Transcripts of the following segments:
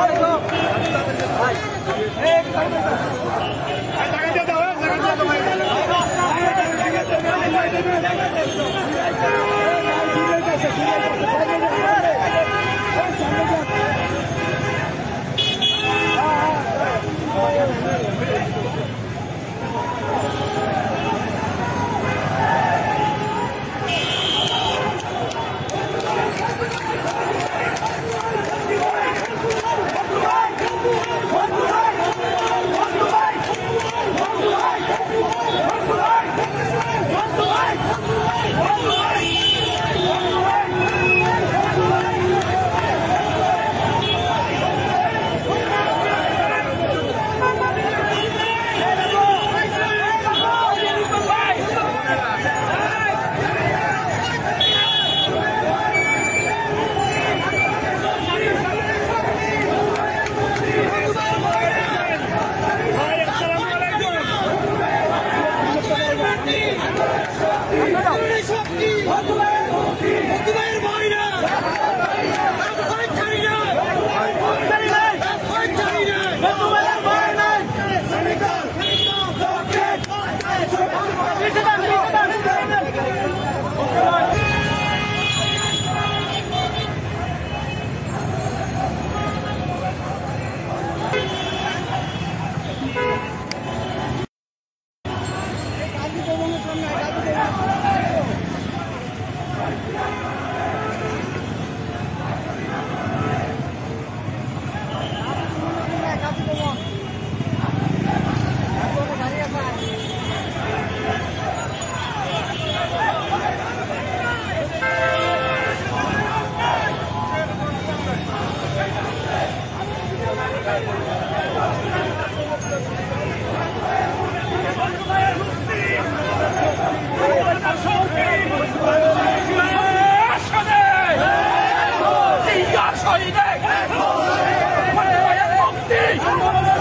Hallelujah.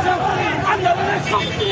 শক্তি আন্দোলনের শক্তি